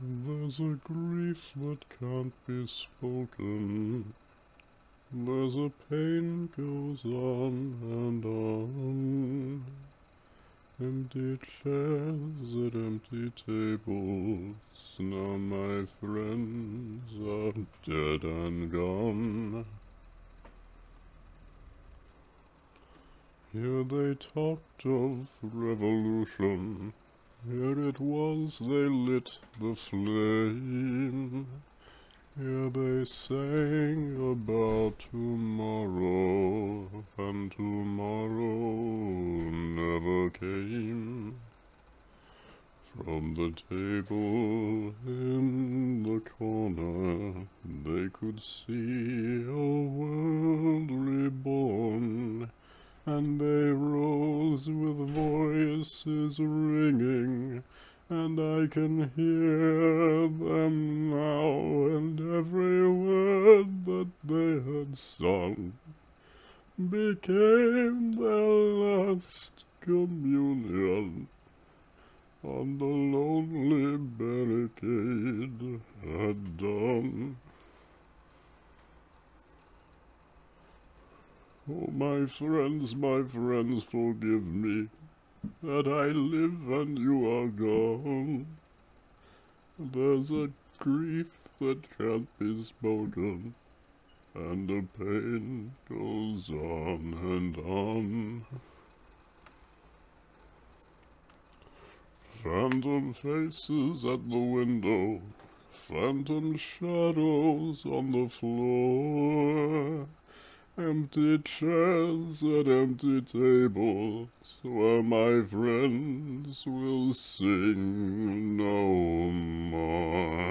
There's a grief that can't be spoken. There's a pain goes on and on. Empty chairs at empty tables. Now my friends are dead and gone. Here they talked of revolution. Here it was they lit the flame. Here they sang about tomorrow, and tomorrow never came. From the table in the corner, they could see a world reborn, and they rose with voices ringing and I can hear them now, and every word that they had sung became their last communion. On the lonely Oh, my friends, my friends, forgive me that I live and you are gone. There's a grief that can't be spoken, and the pain goes on and on. Phantom faces at the window, phantom shadows on the floor empty chairs and empty tables where my friends will sing no more.